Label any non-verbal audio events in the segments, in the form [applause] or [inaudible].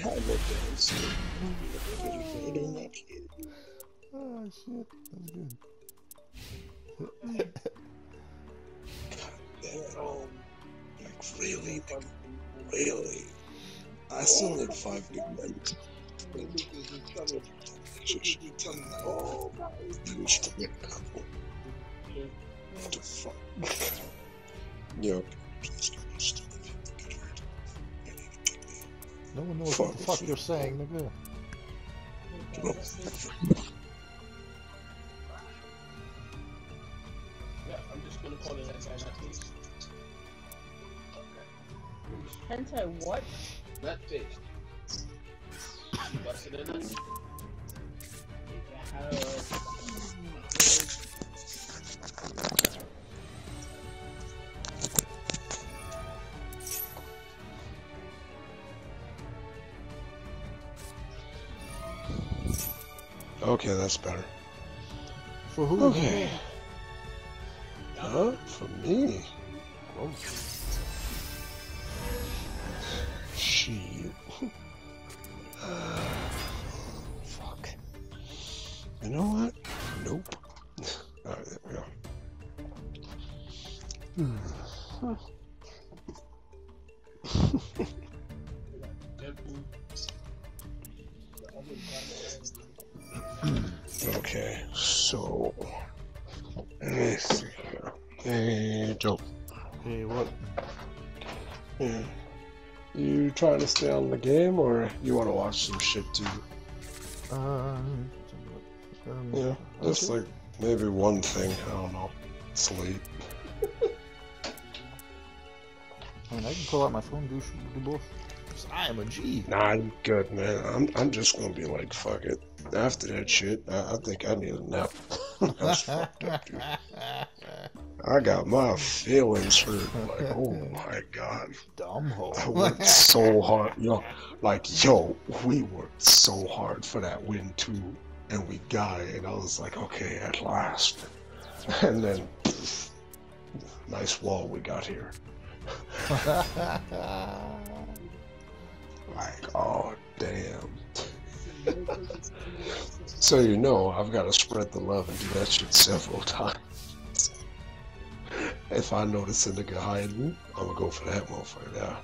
how it. Kid. Oh shit, that's good. Damn, like really, like, really. I still need five. Oh, you should couple. What the fuck? Yo, No one knows Fuck. what the fuck you're saying, nigga. Yeah, I'm just gonna call it as I please. Hentai what? Not fish. Busted it Okay, that's better. For who? Okay. Huh? For me? Oh, Shit. [sighs] Fuck. You know what? Nope. [laughs] Alright, there we go. Hmm. Okay, so let me see here. Hey, Joe. Hey, what? Yeah. You trying to stay on the game, or you want to watch some shit too? Uh, um, Yeah, just okay. like maybe one thing. I don't know. Sleep. [laughs] I mean, I can pull out my phone, do, do both. I am a G. Nah, I'm good, man. I'm I'm just gonna be like, fuck it. After that shit, I, I think I need a nap. [laughs] That's fucked up, dude. I got my feelings hurt. Like, oh my god. Dumb hole. I worked [laughs] so hard, yo. Like, yo, we worked so hard for that win too, and we got it. And I was like, okay, at last. [laughs] And then, pff, nice wall we got here. Like, oh damn. so you know, I've got to spread the love and do that shit several [laughs] times. If I notice a nigga hiding, I'm gonna go for that motherfucker now.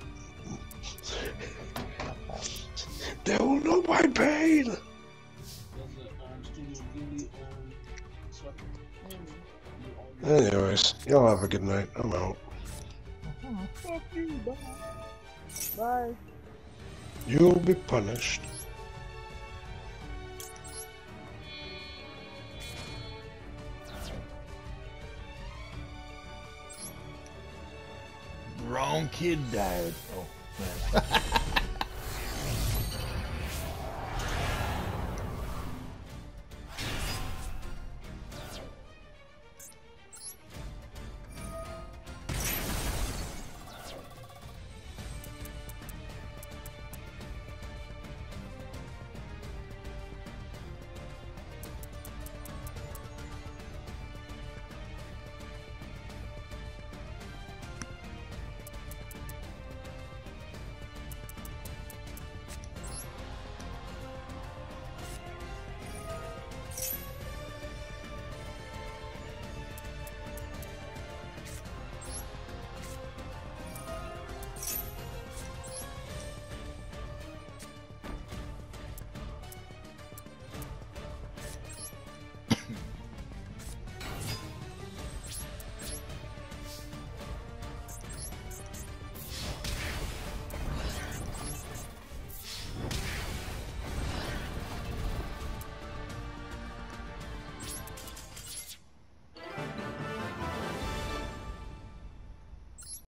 They don't know my pain. Anyways, y'all have a good night. I'm out. Mm-hmm. You, bye. Bye. You'll be punished. Wrong kid died. Oh, man. [laughs]